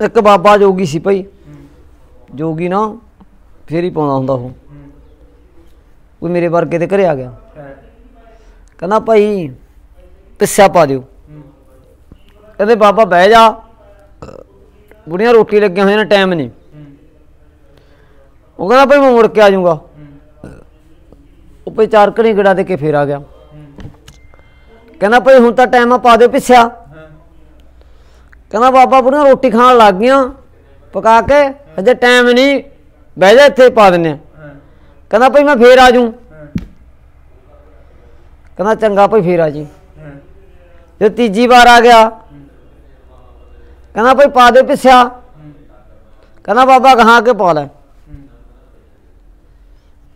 ਇੱਕ ਬਾਬਾ ਜੋਗੀ ਸੀ ਭਾਈ। ਜੋਗੀ ਨਾ ਫੇਰ ਹੀ ਪਾਉਂਦਾ ਹੁੰਦਾ ਉਹ। ਕੋਈ ਮੇਰੇ ਵਰਗੇ ਦੇ ਘਰੇ ਆ ਗਿਆ। ਕਹਿੰਦਾ ਭਾਈ ਪਿੱਛਾ ਪਾ ਦਿਓ। ਕਹਿੰਦੇ ਬਾਬਾ ਬਹਿ ਜਾ। ਬੁੜੀਆਂ ਰੋਟੀ ਲੱਗੀਆਂ ਹੋਈਆਂ ਨੇ, ਟਾਈਮ ਨਹੀਂ। ਉਹ ਕਹਿੰਦਾ ਭਾਈ ਮੈਂ ਮੁੜ ਕੇ ਆ ਜਾਊਂਗਾ। ਉਹ ਭਾਈ ਚਾਰ ਘੜੀ ਗੜਾ ਦੇ ਕੇ ਫੇਰ ਆ ਗਿਆ। ਕਹਿੰਦਾ ਭਾਈ ਹੁਣ ਤਾਂ ਟਾਈਮ ਆ, ਪਾ ਦਿਓ ਪਿੱਛਾ। ਕਹਿੰਦਾ ਬਾਬਾ ਬੁੜੀਆਂ ਰੋਟੀ ਖਾਣ ਲੱਗ ਗਈਆਂ। ਪਕਾ ਕੇ ਅਜੇ ਟਾਈਮ ਨਹੀਂ। ਬਹਿ ਜਾ ਇੱਥੇ ਪਾ ਦਿੰਨੇ ਆ ਕਹਿੰਦਾ ਭਾਈ ਮੈਂ ਫੇਰ ਆ ਜਾਊਂ। ਕਹਿੰਦਾ ਚੰਗਾ ਭਾਈ ਫੇਰ ਆ ਜੀ। ਜੇ ਤੀਜੀ ਵਾਰ ਆ ਗਿਆ ਕਹਿੰਦਾ ਭਾਈ ਪਾ ਦੇ ਪਿੱਛਾ। ਕਹਿੰਦਾ ਬਾਬਾ ਕਹਾਂ ਕੇ ਪਾ ਲੈ।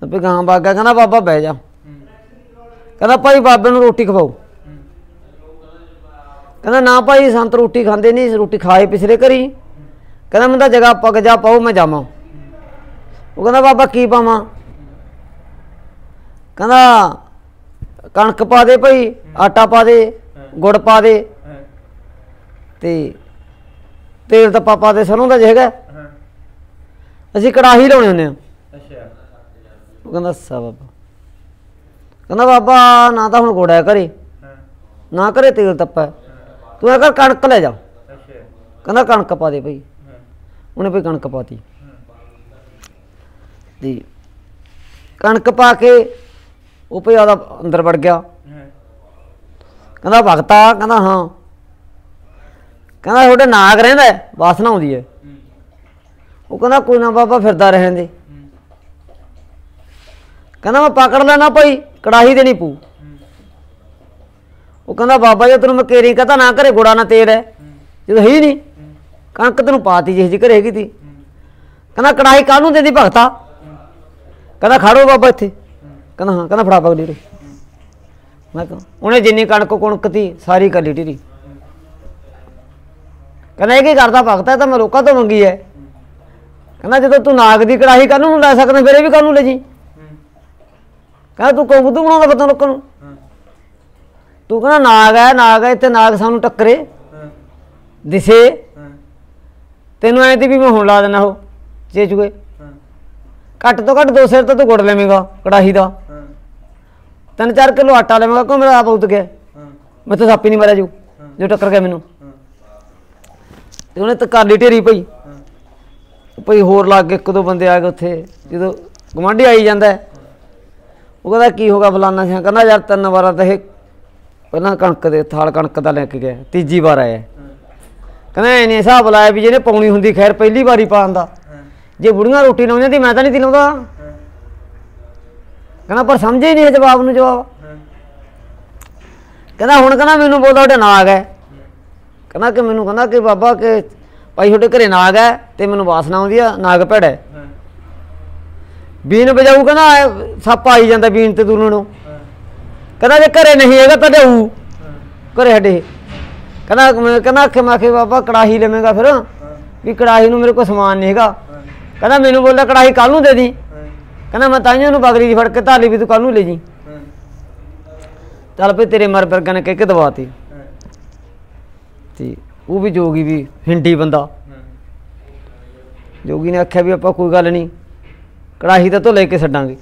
ਤੇ ਗਾਂ ਬਾਗਾ ਕਹਿੰਦਾ ਬਾਬਾ ਬਹਿ ਜਾ। ਕਹਿੰਦਾ ਭਾਈ ਬਾਬੇ ਨੂੰ ਰੋਟੀ ਖਵਾਓ। ਕਹਿੰਦਾ, ਨਾ ਭਾਈ, ਸੰਤ ਰੋਟੀ ਖਾਂਦੇ ਨਹੀਂ, ਰੋਟੀ ਖਾਏ ਪਿਛਲੇ ਘਰੀ। ਕਹਿੰਦਾ ਮੈਂ ਤਾਂ ਜਗ੍ਹਾ ਪੱਗ ਜਾ ਪਾਉ ਮੈਂ ਜਾਵਾਂ। ਉਹ ਕਹਿੰਦਾ, ਬਾਬਾ, ਕੀ ਪਾਵਾਂ? ਕਹਿੰਦਾ, ਕਣਕ ਪਾ ਦੇ ਭਾਈ, ਆਟਾ ਪਾ ਦੇ, ਗੁੜ ਪਾ ਦੇ। ਤੇ ਤੇਲ ਤਾਂ ਪਾ ਦੇ, ਸਰੋਂ ਦਾ ਹੈਗਾ। ਅਸੀਂ ਕੜਾਹੀ ਲਾਉਣੇ ਹੁੰਦੇ ਆ। ਅੱਛਾ ਉਹ ਕਹਿੰਦਾ, ਅੱਛਾ ਬਾਬਾ। ਕਹਿੰਦਾ, ਬਾਬਾ, ਨਾ ਤਾਂ ਹੁਣ ਗੋੜਾ ਕਰੇ ਨਾ ਕਰੇ ਤੇਲ ਤੱਪਾ ਤੂੰ ਇਹ ਕਰ, ਕਣਕ ਲੈ ਜਾ। ਕਹਿੰਦਾ ਕਣਕ ਪਾ ਦੇ ਭਾਈ ਉਹਨੇ ਭਾਈ ਕਣਕ ਪਾਤੀ। ਦੀ ਕਣਕ ਪਾ ਕੇ ਉਹ ਭਾਈ ਆਦਾ ਅੰਦਰ ਵੜ ਗਿਆ। ਕਹਿੰਦਾ ਭਗਤਾ, ਕਹਿੰਦਾ ਹਾਂ। ਕਹਿੰਦਾ ਤੁਹਾਡੇ ਨਾਗ ਰਹਿੰਦਾ ਵਾਸਨਾ ਆਉਂਦੀ ਹੈ। ਉਹ ਕਹਿੰਦਾ ਕੋਈ ਨਾ ਬਾਬਾ, ਫਿਰਦਾ ਰਹਿਣ ਦੇ। ਕਹਿੰਦਾ ਮੈਂ ਪਕੜ ਲੈਣਾ ਭਾਈ, ਕੜਾਹੀ ਦੇਣੀ ਪੂ ਕਹਿੰਦਾ, ਬਾਬਾ ਜੀ, ਤੈਨੂੰ ਮੈਂ ਕੇਰੀ ਕਹਤਾ, ਨਾ ਘਰੇ ਗੋੜਾ ਨਾ ਤੇਲ ਹੈ। ਜਦੋਂ ਹੈ ਹੀ ਨਹੀਂ, ਕਣਕ ਤੈਨੂੰ ਪਾਤੀ ਜਿਹੀ ਜੀ ਘਰੇ ਹੈਗੀ ਤੀ। ਕਹਿੰਦਾ, ਕੜਾਹੀ ਕਾਹਨੂੰ ਦੇਦੀ ਭਗਤਾ। ਕਹਿੰਦਾ ਖੜੋ ਬਾਬਾ ਇੱਥੇ। ਕਹਿੰਦਾ, ਹਾਂ, ਕਹਿੰਦਾ ਫੜਾ ਪਗਲੀ ਰੇ ਮੈਂ ਕਿਹਾ, ਉਹਨੇ ਜਿੰਨੀ ਕਣਕ ਕੁਣਕ ਤੀ, ਸਾਰੀ ਕੱਲੀ ਟੀਰੀ ਕਹਿੰਦਾ, ਇਹ ਕੀ ਕਰਦਾ ਭਗਤਾ, ਇਹ ਤਾਂ ਮੈਂ ਲੋਕਾਂ ਤੋਂ ਮੰਗੀ ਹੈ। ਕਹਿੰਦਾ, ਜਦੋਂ ਤੂੰ ਨਾਗ ਦੀ ਕੜਾਹੀ ਕਾਹਨੂੰ ਨੂੰ ਲੈ ਸਕਦਾ, ਫਿਰ ਇਹ ਵੀ ਕਾਹਨੂੰ ਲੈ ਜੀ। ਕਹਿੰਦਾ, ਤੂੰ ਕੌਂ ਬੁੱਧੂ ਬਣਾਉਂਦਾ ਪਤਾ ਲੋਕਾਂ ਨੂੰ। ਤੂੰ ਕਹਿੰਦਾ ਨਾਗ ਹੈ ਨਾਗ ਹੈ ਤੇ ਨਾਗ ਸਾਨੂੰ ਟੱਕਰੇ। ਦਿਸੇ। ਤੈਨੂੰ ਐਂ ਤੇ ਵੀ ਮੈਂ ਹੁਣ ਲਾ ਦੇਣਾ ਉਹ ਚੇ ਚੁਗੇ ਘੱਟ ਤੋਂ ਘੱਟ ਦੋ ਸਿਰ ਤਾਂ ਤੂੰ ਗੁੜ ਲੈਵੇਂਗਾ ਕੜਾਹੀ ਦਾ। ਤਿੰਨ ਚਾਰ ਕਿਲੋ ਆਟਾ ਲੈਵੇਂਗਾ ਕੋ ਮੇਰਾ ਆਪ ਉਤ ਗਿਆ? ਮੈਂ ਤਾਂ ਸਾਪੀ ਨਹੀਂ ਮਾਰਿਆ ਜੂ ਜੋ ਟੱਕਰ ਗਿਆ ਮੈਨੂੰ। ਤੇ ਉਹਨੇ ਤਾਂ ਕਾਲੀ ਢੇਰੀ ਪਈ। ਪਈ ਹੋਰ ਲੱਗ ਕੇ ਇੱਕ ਦੋ ਬੰਦੇ ਆ ਗਏ ਉੱਥੇ ਜਦੋਂ ਗਵਾਂਢੀ ਆਈ ਜਾਂਦਾ ਉਹ ਕਹਿੰਦਾ ਕੀ ਹੋਗਾ ਫਲਾਨਾ ਸਿਆ? ਕਹਿੰਦਾ ਯਾਰ ਤਿੰਨ ਵਾਰਾਂ ਤਾਂ ਇਹ ਪਹਿਲਾਂ ਕਣਕ ਦੇ ਥਾਲ ਕਣਕ ਦਾ ਲੈ ਕੇ ਗਿਆ ਤੀਜੀ ਵਾਰ ਆਇਆ ਕਹਿੰਦਾ ਐ ਹਿਸਾਬ ਲਾਇਆ ਵੀ ਜਿਹਨੇ ਪਾਉਣੀ ਹੁੰਦੀ, ਖੈਰ ਪਹਿਲੀ ਵਾਰੀ ਪਾਉਂਦਾ ਜੇ ਬੁੜੀਆਂ ਰੋਟੀ ਲਾਉਂਦੀਆਂ ਤੇ ਮੈਂ ਤਾਂ ਨਹੀਂ ਤੀ ਲਾਉਂਦਾ। ਕਹਿੰਦਾ, ਪਰ ਸਮਝੇ ਨਹੀਂ ਇਹ ਜਵਾਬ ਨੂੰ ਜਵਾਬ। ਕਹਿੰਦਾ, ਹੁਣ ਕਹਿੰਦਾ ਮੈਨੂੰ ਬੋਲਦਾ ਉਹਦੇ ਨਾਗ ਹੈ ਕਹਿੰਦਾ ਕਿ ਮੈਨੂੰ ਕਹਿੰਦਾ ਕਿ ਬਾਬਾ ਕਿ ਭਾਈ ਤੁਹਾਡੇ ਘਰੇ ਨਾਗ ਹੈ ਤੇ ਮੈਨੂੰ ਵਾਸਨਾ ਆਉਂਦੀ ਆ, ਨਾਗ ਭੜ। ਹੈ ਬੀਨ ਵਜਾਊ ਕਹਿੰਦਾ, ਸੱਪ ਆਈ ਜਾਂਦਾ ਬੀਨ ਤੇ ਦੂਰ ਨੂੰ। ਕਹਿੰਦਾ ਜੇ ਘਰੇ ਨਹੀਂ ਹੈਗਾ ਤਾਂ ਲਿਆਊ ਘਰੇ ਸਾਡੇ ਕਹਿੰਦਾ ਕਹਿੰਦਾ ਕਿ ਮੈਂ ਕਿ ਬਾਬਾ ਕੜਾਹੀ ਲਵੇਂਗਾ ਫਿਰ। ਵੀ ਕੜਾਹੀ ਨੂੰ ਮੇਰੇ ਕੋਲ ਸਮਾਨ ਨਹੀਂ ਹੈਗਾ। ਕਹਿੰਦਾ ਮੈਨੂੰ ਬੋਲਦਾ ਕੜਾਹੀ ਕੱਲ ਨੂੰ ਦੇ ਦੀ। ਕਹਿੰਦਾ ਮੈਂ ਤਾਈਆਂ ਨੂੰ ਬਗਰੀ ਦੀ ਫੜ ਕੇ ਧਾਲੀ ਵੀ ਤੂੰ ਕੱਲ ਨੂੰ ਲੈ ਜੀ। ਚੱਲ ਭਈ ਤੇਰੇ ਮਰ ਵਰਗਾ ਨੇ ਕਹਿ ਕੇ ਦਵਾਤੀ। ਤੇ ਉਹ ਵੀ ਜੋਗੀ ਵੀ ਹਿੰਡੀ ਬੰਦਾ। ਜੋਗੀ ਨੇ ਆਖਿਆ ਵੀ ਆਪਾਂ ਕੋਈ ਗੱਲ ਨਹੀਂ। ਕੜਾਹੀ ਤਾਂ ਤੋਂ ਲੈ ਕੇ ਛੱਡਾਂਗੇ।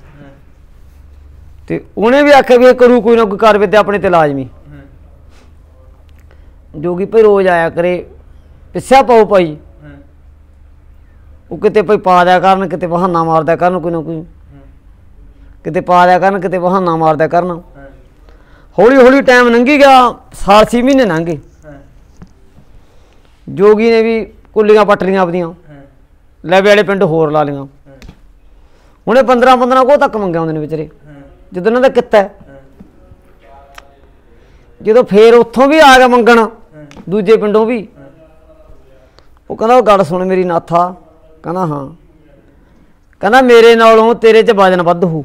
ਤੇ ਉਹਨੇ ਵੀ ਆਖਿਆ ਵੀ ਇਹ ਕਰੂ ਕੋਈ ਨਾ ਕੋਈ ਕਰ ਵਿਦਿਆ ਆਪਣੇ ਤੇ ਲਾਜ਼ਮੀ। ਜੋਗੀ ਭਈ ਰੋਜ਼ ਆਇਆ ਕਰੇ ਪਿੱਛਾ ਪਾਉ ਭਾਈ। ਉਹ ਕਿਤੇ ਭਈ ਪਾ ਦਿਆ ਕਰਨ ਕਿਤੇ ਬਹਾਨਾ ਮਾਰਦਾ ਕਰਨ ਕੋਈ ਨਾ ਕੋਈ। ਕਿਤੇ ਪਾ ਦਿਆ ਕਰਨ ਕਿਤੇ ਬਹਾਨਾ ਮਾਰਦਾ ਕਰਨ। ਹੌਲੀ ਹੌਲੀ ਟਾਈਮ ਲੰਘੀ ਗਿਆ ਸਾਲ ਛੇ ਮਹੀਨੇ ਲੰਘ ਗਏ। ਜੋਗੀ ਨੇ ਵੀ ਕੁੱਲੀਆਂ ਪੱਟ ਲੀਆਂ ਆਪਦੀਆਂ। ਲੈਵੇ ਵਾਲੇ ਪਿੰਡ ਹੋਰ ਲਾ ਲੀਆਂ ਉਹਨੇ 15 15 ਕੋ ਤੱਕ ਮੰਗਿਆ ਹੁੰਦੇ ਨੇ ਵਿਚਾਰੇ। ਜਦੋਂ ਉਹਨਾਂ ਦਾ ਕਿੱਤਾ ਜਦੋਂ ਫੇਰ ਉੱਥੋਂ ਵੀ ਆ ਗਿਆ ਮੰਗਣ, ਦੂਜੇ ਪਿੰਡੋਂ ਵੀ। ਉਹ ਕਹਿੰਦਾ, ਉਹ ਗੱਲ ਸੁਣ ਮੇਰੀ ਨਾਥਾ। ਕਹਿੰਦਾ, ਹਾਂ। ਕਹਿੰਦਾ, ਮੇਰੇ ਨਾਲੋਂ ਤੇਰੇ 'ਚ ਵਜਨ ਵੱਧ ਹੋ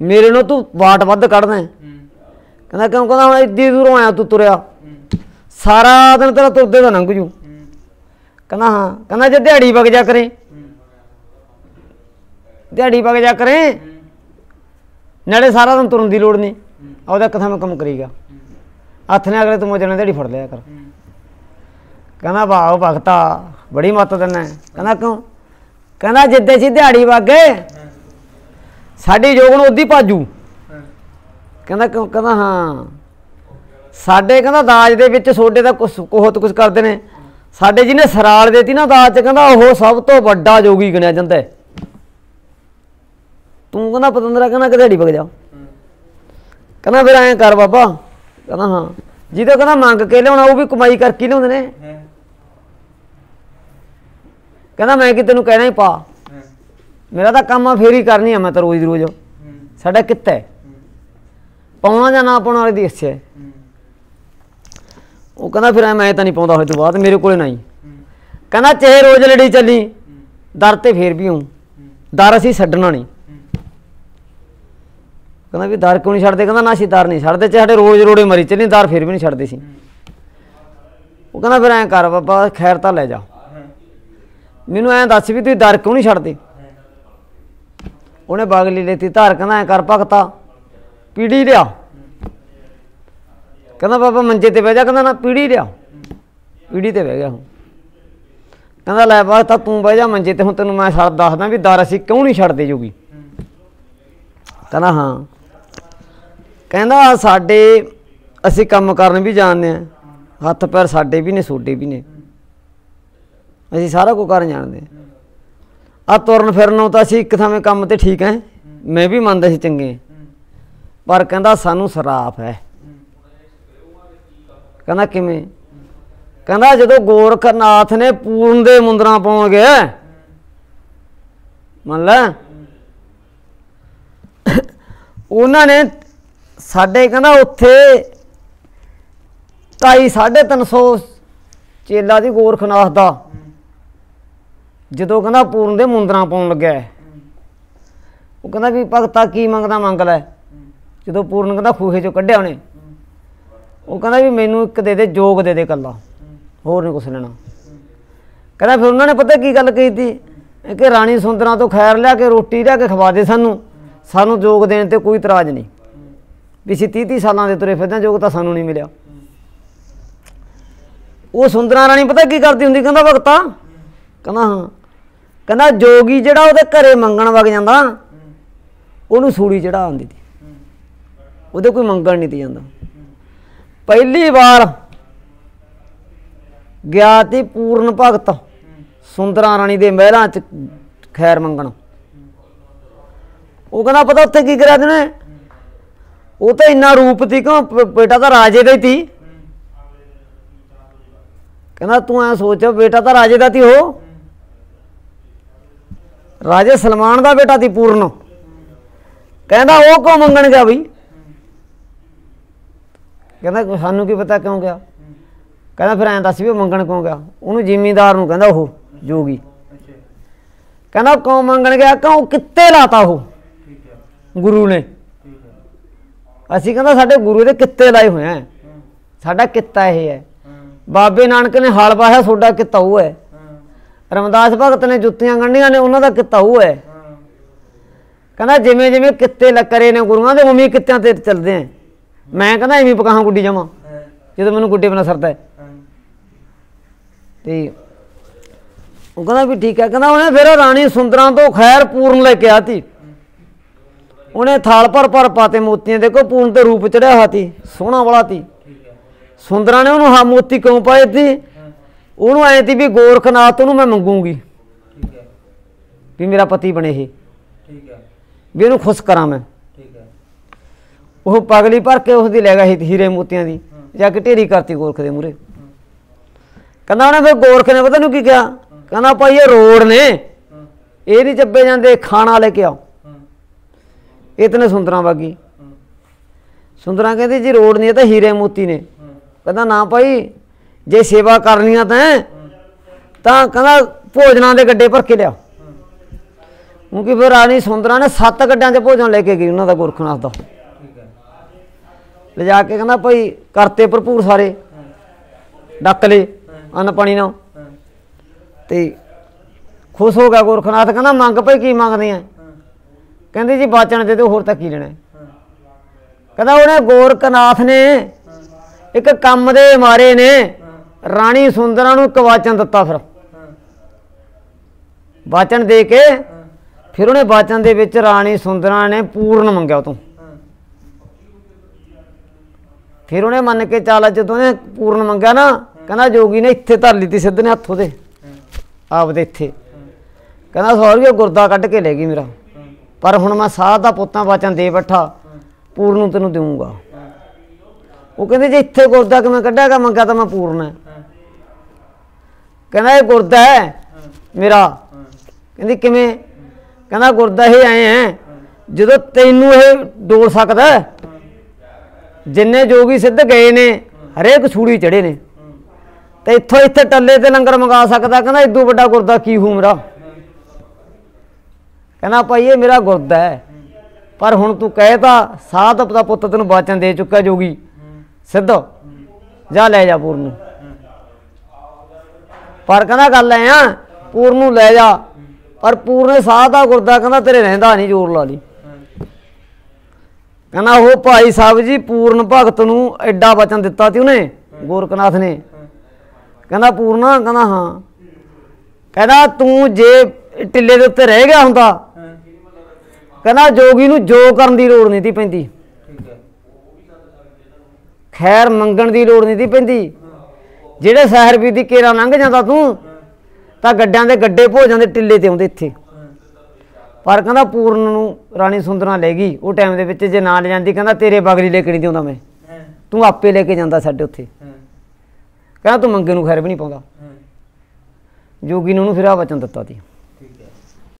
ਮੇਰੇ ਨੂੰ ਤੂੰ ਵਾਟ ਵੱਧ ਕੱਢਦਾ ਕਹਿੰਦਾ, ਕਿਉਂ? ਕਹਿੰਦਾ, ਹੁਣ ਇੱਡੀ ਦੂਰੋਂ ਆਇਆ ਤੂੰ ਤੁਰਿਆ। ਸਾਰਾ ਦਿਨ ਤੇਰਾ ਤੁਰਦੇ ਦਾ ਲੰਘ ਜੂ। ਕਹਿੰਦਾ, ਹਾਂ। ਕਹਿੰਦਾ, ਜੇ ਦਿਹਾੜੀ ਵਗ ਜਾ ਕਰੇ ਦਿਹਾੜੀ ਵਗ ਜਾ ਕਰੇ। ਨਾਲੇ ਸਾਰਾ ਦਿਨ ਤੁਰਨ ਦੀ ਲੋੜ ਨਹੀਂ। ਉਹਦਾ ਕਥਾ ਮੈਂ ਕੰਮ ਕਰੀਗਾ। ਹੱਥ ਨੇ ਅਗਲੇ ਤੂੰ ਮੋਜਣਾ ਦਿਹਾੜੀ ਫੜ ਲਿਆ ਕਰ। ਕਹਿੰਦਾ ਵਾਹ ਭਗਤਾ ਬੜੀ ਮੱਤ ਦਿੰਨਾ ਹੈ। ਕਹਿੰਦਾ ਕਿਉਂ? ਕਹਿੰਦਾ ਜਿੱਦੇ ਸੀ ਦਿਹਾੜੀ ਵਾਗੇ ਸਾਡੀ ਜੋਗਣ ਉਹਦੀ ਭਾਜੂ ਕਹਿੰਦਾ ਕਿਉਂ? ਕਹਿੰਦਾ ਹਾਂ। ਸਾਡੇ ਕਹਿੰਦਾ ਦਾਜ ਦੇ ਵਿੱਚ ਸੋਡੇ ਦਾ ਕੁਛ ਕੋਹਤ ਕੁਛ ਕਰਦੇ ਨੇ। ਸਾਡੇ ਜਿਹਨੇ ਸਰਾਲ ਦੇਤੀ ਨਾ ਦਾਜ ਚ ਕਹਿੰਦਾ ਉਹ ਸਭ ਤੋਂ ਵੱਡਾ ਜੋਗੀ ਗਿਣਿਆ ਜਾਂਦਾ ਹੈ। ਤੂੰ ਕਹਿੰਦਾ ਪਤੰਦਰਾ ਕਹਿੰਦਾ ਕਿ ਦਿਹਾੜੀ ਵਗ ਜਾ। ਕਹਿੰਦਾ ਫਿਰ ਐਂ ਕਰ ਬਾਬਾ ਕਹਿੰਦਾ ਹਾਂ। ਜਿਹਦੇ ਕਹਿੰਦਾ ਮੰਗ ਕੇ ਲਿਆਉਣਾ ਉਹ ਵੀ ਕਮਾਈ ਕਰਕੇ ਹੀ ਲਿਆਉਂਦੇ ਨੇ। ਕਹਿੰਦਾ ਮੈਂ ਕਿ ਤੈਨੂੰ ਕਹਿਣਾ ਹੀ ਪਾ। ਮੇਰਾ ਤਾਂ ਕੰਮ ਆ ਫੇਰ ਹੀ ਕਰਨੀ ਆ ਮੈਂ ਤਾਂ ਰੋਜ਼ ਦੀ ਰੋਜ਼। ਸਾਡਾ ਕਿੱਤਾ ਹੈ। ਪਾਉਣਾ ਜਾਂ ਨਾ ਪਾਉਣਾ ਵਾਲੀ ਦੀ ਇੱਛਾ ਹੈ। ਉਹ ਕਹਿੰਦਾ ਫਿਰ ਐਂ ਮੈਂ ਤਾਂ ਨਹੀਂ ਪਾਉਂਦਾ ਹੋਏ ਤੋਂ ਬਾਅਦ ਮੇਰੇ ਕੋਲੇ ਨਹੀਂ। ਕਹਿੰਦਾ ਚਾਹੇ ਰੋਜ਼ ਲੜੀ ਚੱਲੀ ਦਰ ਤੇ ਫੇਰ ਵੀ ਆਉਂ ਦਰ ਅਸੀਂ ਛੱਡਣਾ ਨਹੀਂ। ਕਹਿੰਦਾ ਵੀ ਦਰ ਕਿਉਂ ਨਹੀਂ ਛੱਡਦੇ? ਕਹਿੰਦਾ ਨਾ ਅਸੀਂ ਦਰ ਨਹੀਂ ਛੱਡਦੇ ਚ ਸਾਡੇ ਰੋਜ਼ ਰੋੜੇ ਮਰੀ ਚੱਲੀ, ਦਰ ਫਿਰ ਵੀ ਨਹੀਂ ਛੱਡਦੇ ਸੀ। ਉਹ ਕਹਿੰਦਾ ਫਿਰ ਐਂ ਕਰ ਬਾਬਾ, ਖੈਰ ਤਾਂ ਲੈ ਜਾ। ਮੈਨੂੰ ਐਂ ਦੱਸ ਵੀ ਤੁਸੀਂ ਦਰ ਕਿਉਂ ਨਹੀਂ ਛੱਡਦੇ? ਉਹਨੇ ਬਾਗਲੀ ਲੈਤੀ, ਧਾਰ ਕਹਿੰਦਾ ਐਂ ਕਰ ਭਗਤਾ, ਪੀੜੀ ਲਿਆ। ਕਹਿੰਦਾ ਬਾਬਾ ਮੰਜੇ ਤੇ ਬਹਿ ਜਾ, ਕਹਿੰਦਾ ਨਾ ਪੀੜੀ ਲਿਆ। ਪੀੜੀ ਤੇ ਬਹਿ ਗਿਆ ਹੁਣ ਕਹਿੰਦਾ ਲੈ ਭਗਤਾ ਤੂੰ ਬਹਿ ਜਾ ਮੰਜੇ ਤੇ, ਹੁਣ ਤੈਨੂੰ ਮੈਂ ਸੱਚ ਦੱਸਦਾ ਵੀ ਦਰ ਅਸੀਂ ਕਿਉਂ ਨਹੀਂ ਛੱਡਦੇ ਜੋਗੀ। ਕਹਿੰਦਾ ਹਾਂ। ਕਹਿੰਦਾ ਸਾਡੇ, ਅਸੀਂ ਕੰਮ ਕਰਨ ਵੀ ਜਾਣਦੇ ਆ ਹੱਥ ਪੈਰ ਸਾਡੇ ਵੀ ਨੇ ਸੋਡੇ ਵੀ ਨੇ। ਅਸੀਂ ਸਾਰਾ ਕੁਝ ਕਰਨ ਜਾਣਦੇ ਆ ਤੁਰਨ ਫਿਰਨ ਨੂੰ ਤਾਂ ਅਸੀਂ ਇੱਕ ਥਾਵੇਂ ਕੰਮ ਤੇ ਠੀਕ ਐ ਮੈਂ ਵੀ ਮੰਨਦਾ ਸੀ ਚੰਗੇ। ਪਰ ਕਹਿੰਦਾ, ਸਾਨੂੰ ਸਰਾਫ ਹੈ। ਕਹਿੰਦਾ, ਕਿਵੇਂ? ਕਹਿੰਦਾ, ਜਦੋਂ ਗੋਰਖਨਾਥ ਨੇ ਪੂਰਨ ਦੇ ਮੁੰਦਰਾ ਪਾਉਣ ਗਏ ਮੰਨ ਲੈ? ਉਹਨਾਂ ਨੇ ਸਾਡੇ ਕਹਿੰਦਾ ਉੱਥੇ ਢਾਈ 350 ਚੇਲਾ ਦੀ ਗੋਰਖਨਾਥ ਦਾ। ਜਦੋਂ ਕਹਿੰਦਾ ਪੂਰਨ ਦੇ ਮੁੰਦਰਾ ਪਾਉਣ ਲੱਗਿਆ ਉਹ ਕਹਿੰਦਾ ਵੀ ਭਗਤਾ ਕੀ ਮੰਗਦਾ ਮੰਗ ਲੈ। ਜਦੋਂ ਪੂਰਨ ਕਹਿੰਦਾ ਖੂਹੇ ਚੋਂ ਕੱਢਿਆ ਉਹਨੇ। ਉਹ ਕਹਿੰਦਾ ਵੀ ਮੈਨੂੰ ਇੱਕ ਦੇ ਦੇ, ਜੋਗ ਦੇ ਦੇ ਕੱਲਾ। ਹੋਰ ਨਹੀਂ ਕੁਛ ਲੈਣਾ। ਕਹਿੰਦਾ ਫਿਰ ਉਹਨਾਂ ਨੇ ਪਤਾ ਕੀ ਗੱਲ ਕੀਤੀ? ਕਿ ਰਾਣੀ ਸੁੰਦਰਾਂ ਤੋਂ ਖੈਰ ਲਿਆ ਕੇ, ਰੋਟੀ ਲਿਆ ਕੇ ਖਵਾ ਦੇ ਸਾਨੂੰ। ਸਾਨੂੰ ਜੋਗ ਦੇਣ ਤੇ ਕੋਈ ਇਤਰਾਜ਼ ਨਹੀਂ। ਵੀ ਅਸੀਂ 30 30 ਸਾਲਾਂ ਦੇ ਤੁਰੇ ਫਿਰਦੇ ਹਾਂ, ਤਾਂ ਸਾਨੂੰ ਨਹੀਂ ਮਿਲਿਆ। ਉਹ ਸੁੰਦਰਾਂ ਰਾਣੀ ਪਤਾ ਕੀ ਕਰਦੀ ਹੁੰਦੀ? ਕਹਿੰਦਾ ਭਗਤਾ। ਕਹਿੰਦਾ ਹਾਂ। ਕਹਿੰਦਾ ਜੋਗੀ ਜਿਹੜਾ ਉਹਦੇ ਘਰੇ ਮੰਗਣ ਵਗ ਜਾਂਦਾ ਉਹਨੂੰ ਸੂੜੀ ਚੜਾ ਆਉਂਦੀ ਤੀ ਉਹਦੇ ਕੋਈ ਮੰਗਣ ਨਹੀਂ ਤੇ ਜਾਂਦਾ ਪਹਿਲੀ ਵਾਰ ਗਿਆ ਤੀ ਪੂਰਨ ਭਗਤ ਸੁੰਦਰਾਂ ਰਾਣੀ ਦੇ ਮਹਿਲਾਂ ਚ ਖੈਰ ਮੰਗਣ। ਉਹ ਕਹਿੰਦਾ ਪਤਾ ਉੱਥੇ ਕੀ ਕਰਿਆ ਤੈਨੇ ਉਹ ਤਾਂ ਇੰਨਾ ਰੂਪ ਤੀ ਕਿਉਂ ਬੇਟਾ ਤਾਂ ਰਾਜੇ ਦਾ ਹੀ ਤੀ। ਕਹਿੰਦਾ ਤੂੰ ਐ ਸੋਚ, ਬੇਟਾ ਤਾਂ ਰਾਜੇ ਦਾ ਤੀ ਉਹ। ਰਾਜੇ ਸਲਮਾਨ ਦਾ ਬੇਟਾ ਤੀ ਪੂਰਨ। ਕਹਿੰਦਾ ਉਹ ਕਿਉਂ ਮੰਗਣ ਗਿਆ ਬਈ? ਕਹਿੰਦਾ ਸਾਨੂੰ ਕੀ ਪਤਾ ਕਿਉਂ ਗਿਆ? ਕਹਿੰਦਾ ਫਿਰ ਐਂ ਦੱਸ ਵੀ ਉਹ ਮੰਗਣ ਕਿਉਂ ਗਿਆ? ਉਹਨੂੰ ਜ਼ਿਮੀਂਦਾਰ ਨੂੰ ਕਹਿੰਦਾ ਉਹ ਜੋਗੀ। ਕਹਿੰਦਾ ਕਿਉਂ ਮੰਗਣ ਗਿਆ? ਕਿਉਂ ਕਿੱਤੇ ਲਾਤਾ ਉਹ? ਗੁਰੂ ਨੇ। ਅਸੀਂ ਕਹਿੰਦਾ ਸਾਡੇ ਗੁਰੂ ਦੇ ਕਿੱਤੇ ਲਾਏ ਹੋਏ ਆ। ਸਾਡਾ ਕਿੱਤਾ ਇਹ ਹੈ। ਬਾਬੇ ਨਾਨਕ ਨੇ ਹਲ ਪਾਇਆ, ਤੁਹਾਡਾ ਕਿੱਤਾ ਉਹ ਹੈ। ਰਮਦਾਸ ਭਗਤ ਨੇ ਜੁੱਤੀਆਂ ਗੰਢੀਆਂ ਨੇ, ਉਹਨਾਂ ਦਾ ਕਿੱਤਾ ਉਹ ਹੈ। ਕਹਿੰਦਾ ਜਿਵੇਂ ਜਿਵੇਂ ਕਿੱਤੇ ਲੱਕਰੇ ਨੇ ਗੁਰੂਆਂ ਦੇ, ਉਵੇਂ ਕਿੱਤਿਆਂ ਤੇ ਚੱਲਦੇ ਆ। ਮੈਂ ਕਹਿੰਦਾ ਐਵੇਂ ਪਕਾਹਾਂ ਗੁੱਡੀ ਜਾਵਾਂ, ਜਦੋਂ ਮੈਨੂੰ ਗੁੱਡੇ ਬਣਾ ਸਰਦਾ ਤੇ ਉਹ ਕਹਿੰਦਾ ਵੀ ਠੀਕ ਹੈ। ਕਹਿੰਦਾ ਉਹਨੇ ਫਿਰ ਰਾਣੀ ਸੁੰਦਰਾਂ ਤੋਂ ਖੈਰ ਪੂਰਨ ਲੈ ਕੇ ਆਤੀ। ਉਹਨੇ ਥਾਲ ਭਰ ਭਰ ਪਾਤੇ ਮੋਤੀਆਂ ਦੇਖੋ ਪੂਰਨ ਤੇ ਰੂਪ ਚੜਿਆ ਹਾਤੀ ਸੋਹਣਾ ਵਾਲਾ ਤੀ ਸੁੰਦਰਾਂ ਨੇ ਉਹਨੂੰ ਹਾਂ ਮੋਤੀ ਕਿਉਂ ਪਾਏ ਤੀ ਉਹਨੂੰ ਐ ਤੀ ਵੀ ਗੋਰਖਨਾਥ ਉਹਨੂੰ ਮੈਂ ਮੰਗੂਗੀ। ਠੀਕ ਹੈ। ਵੀ ਮੇਰਾ ਪਤੀ ਬਣੇ ਇਹ। ਠੀਕ ਹੈ। ਵੀ ਇਹਨੂੰ ਖੁਸ਼ ਕਰਾਂ ਮੈਂ। ਠੀਕ ਹੈ। ਉਹ ਪਗਲੀ ਭਰ ਕੇ ਉਸ ਦੀ ਲੈ ਗਿਆ ਸੀ ਹੀਰੇ ਮੋਤੀਆਂ ਦੀ ਜਾ ਕੇ ਢੇਰੀ ਕਰਤੀ ਗੋਰਖ ਦੇ ਮੂਰੇ ਕਹਿੰਦਾ ਉਹਨੇ ਫਿਰ ਗੋਰਖ ਨੇ ਪਤਾ ਨੂੰ ਕੀ ਕਿਹਾ? ਕਹਿੰਦਾ ਭਾਈ ਇਹ ਰੋੜ ਨੇ। ਇਹ ਨਹੀਂ ਚੱਬੇ ਜਾਂਦੇ ਖਾਣਾ ਲੈ ਕੇ ਆਓ। ਹਾਂ ਇਹ ਸੁੰਦਰਾਂ ਬਾਗੀ ਸੁੰਦਰਾਂ ਕਹਿੰਦੀ ਜੀ ਰੋਡ ਨਹੀਂ, ਇਹ ਤਾਂ ਹੀਰੇ ਮੋਤੀ ਨੇ। ਕਹਿੰਦਾ ਨਾ ਭਾਈ, ਜੇ ਸੇਵਾ ਕਰਨੀਆਂ ਤਾਂ ਤਾਂ ਕਹਿੰਦਾ ਭੋਜਨਾਂ ਦੇ ਗੱਡੇ ਭਰ ਕੇ ਲਿਆ ਕਿਉਂਕਿ ਫਿਰ ਰਾਣੀ ਸੁੰਦਰਾਂ ਨੇ ਸੱਤ ਗੱਡਿਆਂ 'ਚ ਭੋਜਨ ਲੈ ਕੇ ਗਈ ਉਹਨਾਂ ਦਾ ਗੁਰਖਨਾਥ ਦਾ। ਲਿਜਾ ਕੇ ਕਹਿੰਦਾ ਭਾਈ, ਕਰਤੇ ਭਰਪੂਰ ਸਾਰੇ। ਡੱਕ ਲਏ ਅੰਨ ਪਾਣੀ ਨਾਲ। ਤੇ ਖੁਸ਼ ਹੋ ਗਿਆ ਗੁਰਖਨਾਥ। ਕਹਿੰਦਾ ਮੰਗ ਭਾਈ, ਕੀ ਮੰਗਦੇ ਆ? ਕਹਿੰਦੇ ਜੀ ਬਾਚਣ ਦੇ ਦਿਓ ਹੋਰ ਤਾਂ ਕੀ ਲੈਣਾ ਕਹਿੰਦਾ ਉਹਨੇ ਗੋਰਖਨਾਥ ਨੇ ਇੱਕ ਕੰਮ ਦੇ ਮਾਰੇ ਨੇ ਰਾਣੀ ਸੁੰਦਰਾਂ ਨੂੰ ਇੱਕ ਵਾਚਨ ਦਿੱਤਾ ਫਿਰ। ਵਾਚਨ ਦੇ ਕੇ ਫਿਰ ਉਹਨੇ ਵਾਚਨ ਦੇ ਵਿੱਚ ਰਾਣੀ ਸੁੰਦਰਾਂ ਨੇ ਪੂਰਨ ਮੰਗਿਆ ਉਹ ਤੋਂ ਫਿਰ ਉਹਨੇ ਮੰਨ ਕੇ ਚਾਲਾ ਜਦੋਂ ਉਹਨੇ ਪੂਰਨ ਮੰਗਿਆ ਨਾ ਕਹਿੰਦਾ ਜੋਗੀ ਨੇ ਇੱਥੇ ਧਰ ਲਈ ਤੀ ਸਿੱਧ ਨੇ ਹੱਥ ਉਹਦੇ ਹਾਂ। ਆਪਦੇ ਇੱਥੇ। ਕਹਿੰਦਾ ਸੌਰਗਿਓ ਗੁਰਦਾ ਕੱਢ ਕੇ ਲੈ ਗਈ ਮੇਰਾ। ਪਰ ਹੁਣ ਮੈਂ ਸਾਧ ਦਾ ਪੁੱਤਾਂ ਵਾਚਨ ਦੇ ਬੈਠਾ ਪੂਰਨ ਨੂੰ ਤੈਨੂੰ ਦੇਵਾਂਗਾ ਉਹ ਕਹਿੰਦੇ ਜੇ ਇੱਥੇ ਗੁਰਦਾ ਕਿ ਕਿਵੇਂ ਕੱਢਿਆਗਾ ਮੰਗਿਆ ਤਾਂ ਮੈਂ ਪੂਰਨ ਹੈ ਕਹਿੰਦਾ ਇਹ ਗੁਰਦਾ ਹੈ ਮੇਰਾ। ਕਹਿੰਦੀ ਕਿਵੇਂ? ਕਹਿੰਦਾ ਗੁਰਦਾ ਇਹ ਐ ਹੈ ਜਦੋਂ ਤੈਨੂੰ ਇਹ ਡੋਲ ਸਕਦਾ ਹੈ, ਜਿੰਨੇ ਜੋਗੀ ਸਿੱਧ ਗਏ ਨੇ ਹਰੇਕ ਛੂੜੀ ਚੜੇ ਨੇ। ਤੇ ਇੱਥੋਂ ਇੱਥੇ ਟੱਲੇ ਤੇ ਲੰਗਰ ਮੰਗਾ ਸਕਦਾ ਕਹਿੰਦਾ ਇਦੋਂ ਵੱਡਾ ਗੁਰਦਾ ਕੀ ਹੂ ਮੇਰਾ? ਕਹਿੰਦਾ ਭਾਈ ਇਹ ਮੇਰਾ ਗੁਰਦਾ ਹੈ। ਪਰ ਹੁਣ ਤੂੰ ਕਹੇ ਤਾਂ ਸਾਧ ਦਾ ਪੁੱਤ ਤੈਨੂੰ ਬਾਚਨ ਦੇ ਚੁੱਕਾ ਜੋਗੀ। ਸਿੱਧ? ਜਾ ਲੈ ਜਾ ਪੂਰਨ ਨੂੰ। ਪਰ ਕਹਿੰਦਾ ਗੱਲ ਐ ਆ, ਪੂਰਨ ਨੂੰ ਲੈ ਜਾ। ਪਰ ਪੂਰਨ ਸਾਧ ਦਾ ਗੁਰਦਾ ਕਹਿੰਦਾ ਤੇਰੇ ਰਹਿੰਦਾ ਨਹੀਂ ਜ਼ੋਰ ਲਾ ਲਈ। ਕਹਿੰਦਾ ਉਹ ਭਾਈ ਸਾਹਿਬ ਜੀ, ਪੂਰਨ ਭਗਤ ਨੂੰ ਐਡਾ ਵਚਨ ਦਿੱਤਾ ਸੀ ਉਹਨੇ, ਗੋਰਖਨਾਥ ਨੇ। ਕਹਿੰਦਾ ਪੂਰਨਾ, ਕਹਿੰਦਾ ਹਾਂ। ਕਹਿੰਦਾ ਤੂੰ ਜੇ ਟਿੱਲੇ ਦੇ ਉੱਤੇ ਰਹਿ ਗਿਆ ਹੁੰਦਾ ਕਹਿੰਦਾ ਜੋਗੀ ਨੂੰ ਜੋ ਕਰਨ ਦੀ ਲੋੜ ਨਹੀਂ ਤੀ ਪੈਂਦੀ। ਖੈਰ ਮੰਗਣ ਦੀ ਲੋੜ ਨਹੀਂ ਤੀ ਪੈਂਦੀ। ਜਿਹੜੇ ਸਹਿਰ ਵੀ ਦੀ ਕੇਰਾ ਲੰਘ ਜਾਂਦਾ ਤੂੰ ਤਾਂ ਗੱਡਿਆਂ ਦੇ ਗੱਡੇ ਭੋ ਜਾਂਦੇ ਟਿੱਲੇ ਤੇ ਆਉਂਦੇ ਇੱਥੇ। ਪਰ ਕਹਿੰਦਾ ਪੂਰਨ ਨੂੰ ਰਾਣੀ ਸੁੰਦਰਾਂ ਲੈ ਗਈ ਉਹ ਟਾਈਮ ਦੇ ਵਿੱਚ ਜੇ ਨਾ ਲੈ ਜਾਂਦੀ ਕਹਿੰਦਾ ਤੇਰੇ ਬਗਲੀ ਲੈ ਕੇ ਨਹੀਂ ਦਿਉਂਦਾ ਮੈਂ। ਤੂੰ ਆਪੇ ਲੈ ਕੇ ਜਾਂਦਾ ਸਾਡੇ ਉੱਥੇ। ਕਹਿੰਦਾ ਤੂੰ ਮੰਗੇ ਨੂੰ ਖੈਰ ਵੀ ਨਹੀਂ ਪਾਉਂਦਾ। ਜੋਗੀ ਨੇ ਉਹਨੂੰ ਫਿਰ ਆ ਵਚਨ ਦਿੱਤਾ ਸੀ